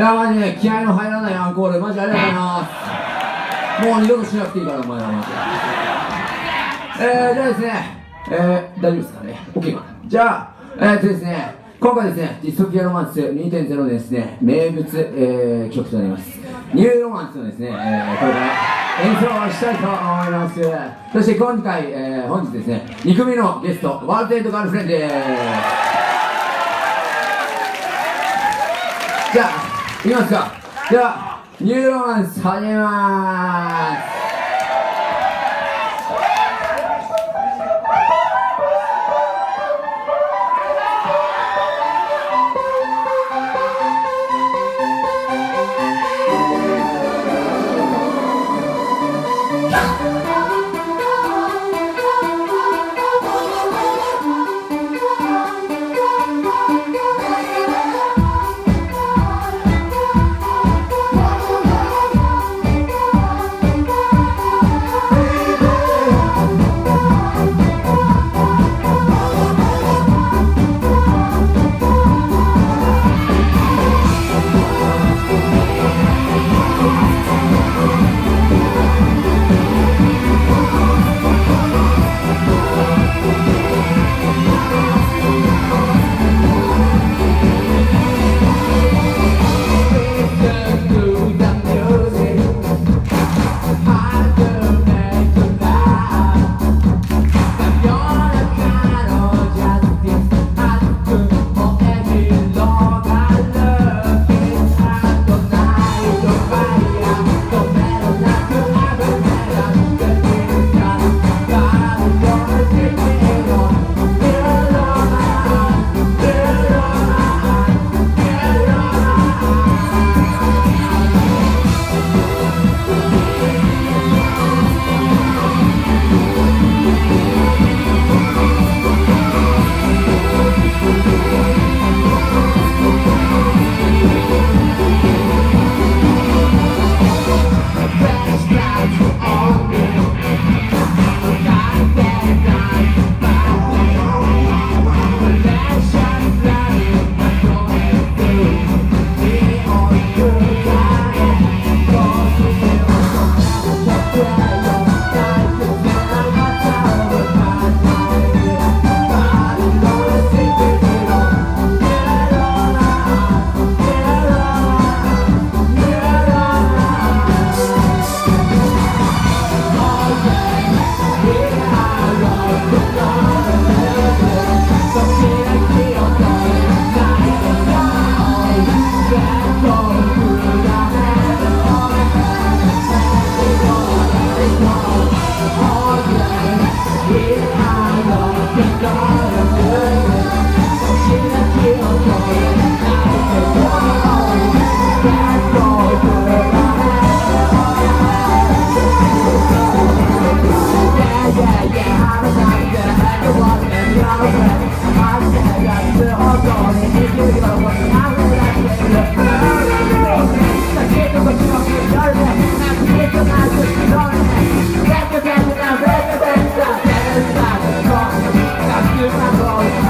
やマジね気合の入らないアンコールマジありがとうございますもう二度としなくていいからお前らマジでえー、じゃあですねえー、大丈夫ですかね OK かじゃあえー、っとですね今回ですね、ディストピアロマンス2.0ですね、名物、えー、曲となります。ニューロマンスのですね、えー、これから演奏をしたいと思います。そして今回、えー、本日ですね、2組のゲスト、ワールドエイトガールフレンドです。じゃあ、いきますか。では、ニューロマンス始めます。Get my balls.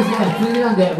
ないですね。なんで。